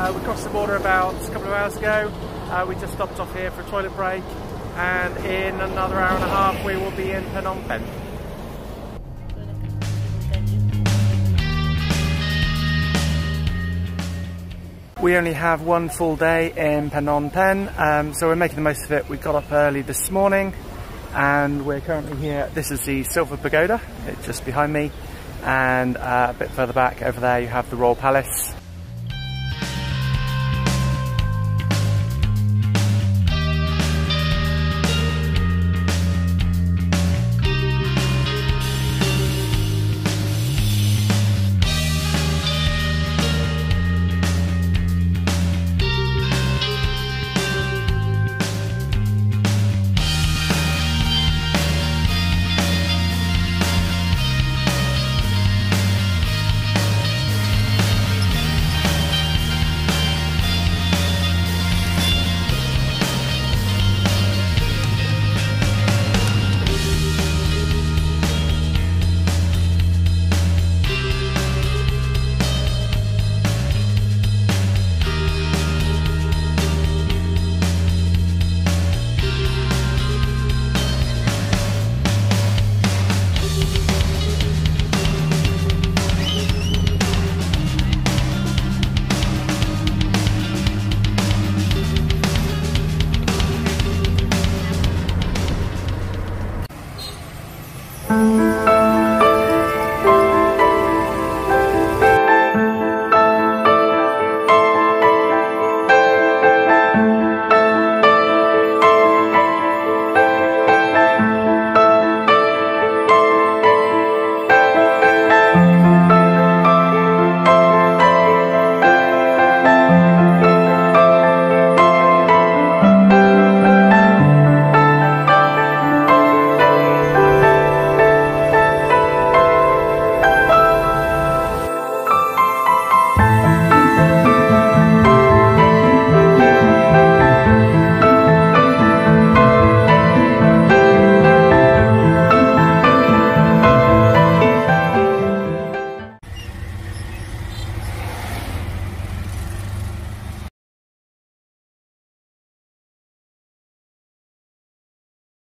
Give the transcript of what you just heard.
Uh, we crossed the border about a couple of hours ago. Uh, we just stopped off here for a toilet break, and in another hour and a half we will be in Phnom Penh. We only have one full day in Phnom Penh, um, so we're making the most of it. We got up early this morning and we're currently here. This is the Silver Pagoda, it's just behind me, and uh, a bit further back over there you have the Royal Palace.